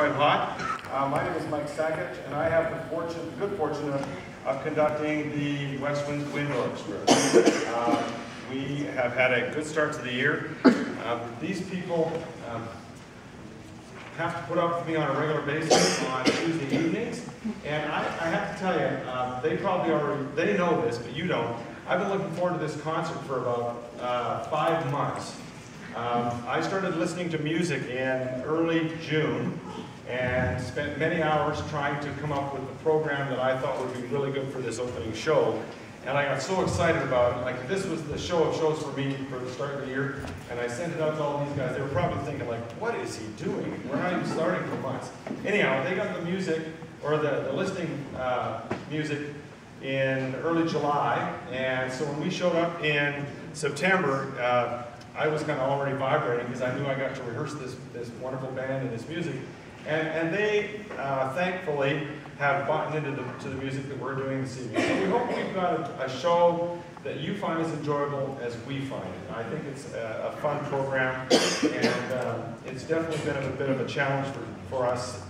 quite hot. Uh, my name is Mike Sakich, and I have the fortune, good fortune of, of conducting the West Winds Wind Orchestra. Um, we have had a good start to the year. Um, these people um, have to put up with me on a regular basis on Tuesday evenings, and I, I have to tell you, uh, they probably already, they know this, but you don't. I've been looking forward to this concert for about uh, five months. Um, I started listening to music in early June and spent many hours trying to come up with a program that I thought would be really good for this opening show. And I got so excited about it. Like, this was the show of shows for me for the start of the year. And I sent it out to all these guys. They were probably thinking, like, what is he doing? We're not even starting for months. Anyhow, they got the music, or the, the listing uh, music in early July. And so when we showed up in September, uh, I was kind of already vibrating because I knew I got to rehearse this, this wonderful band and this music. And, and they, uh, thankfully, have bought into the, to the music that we're doing this evening. So we hope we've got a, a show that you find as enjoyable as we find it. I think it's a, a fun program, and um, it's definitely been a bit of a challenge for, for us